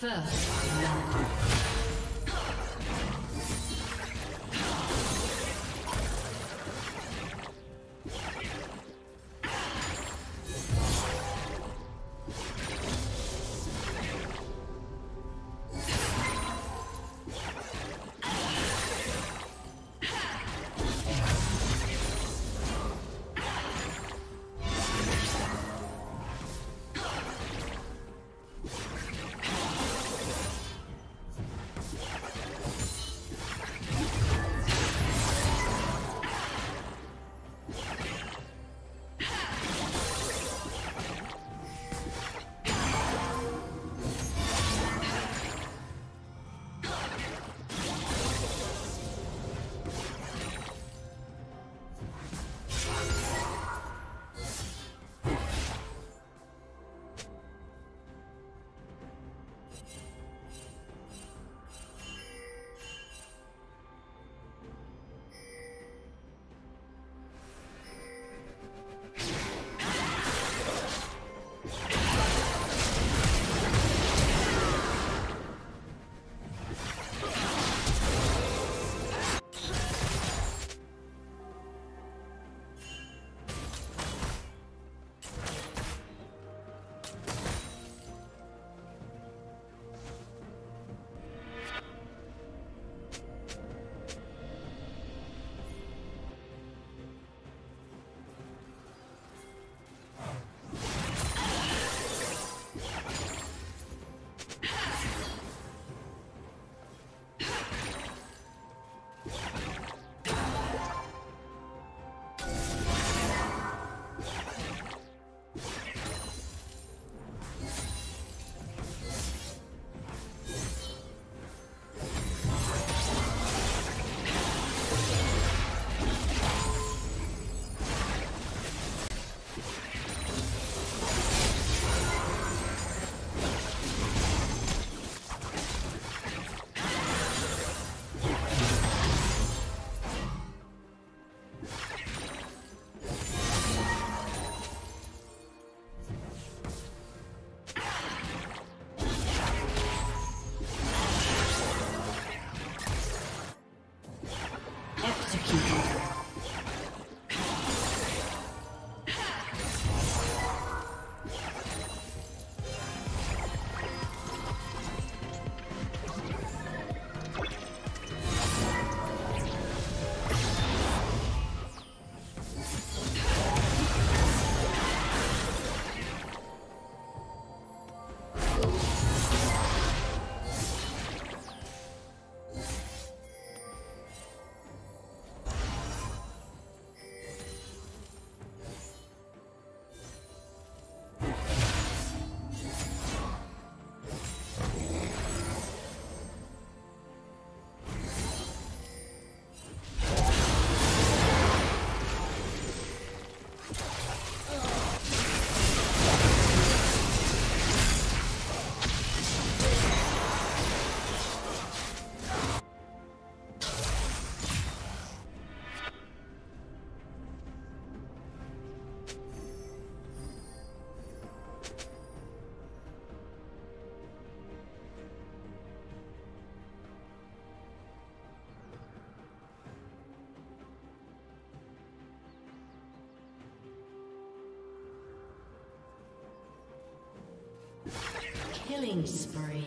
First Killing spree.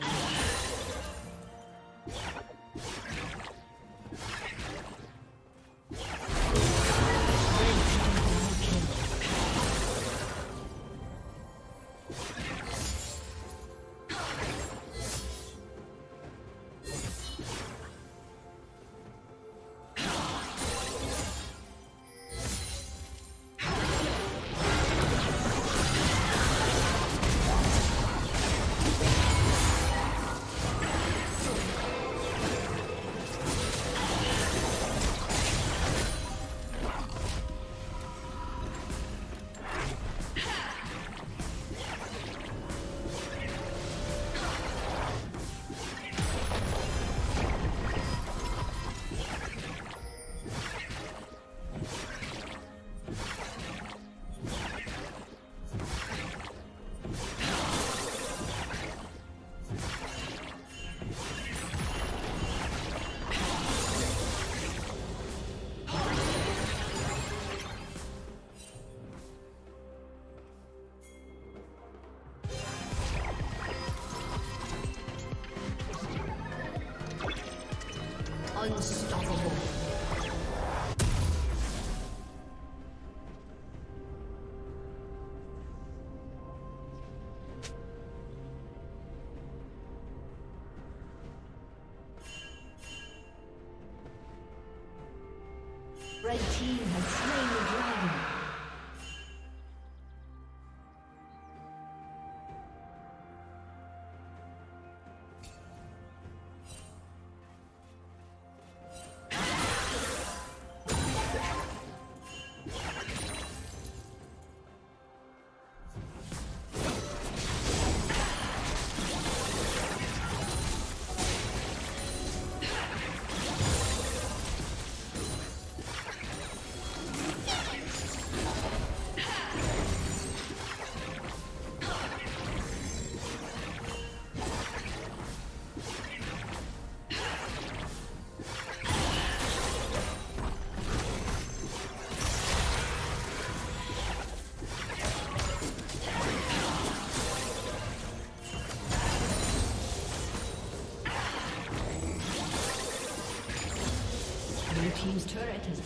那你是去找狗狗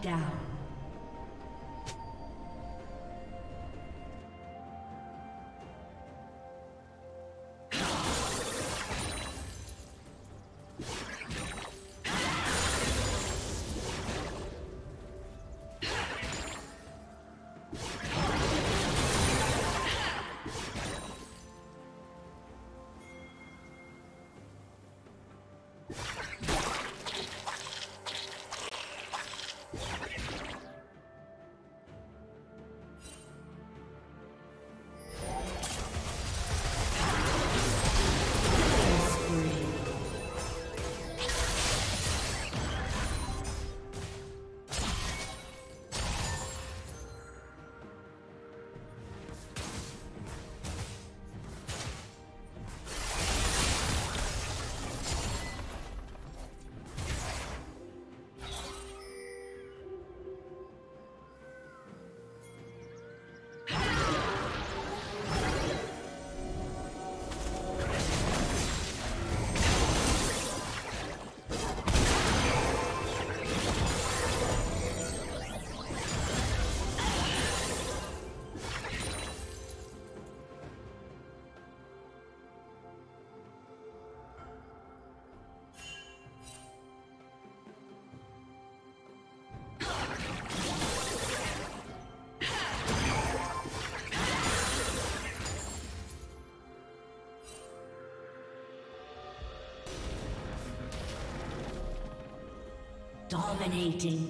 Down. Dominating.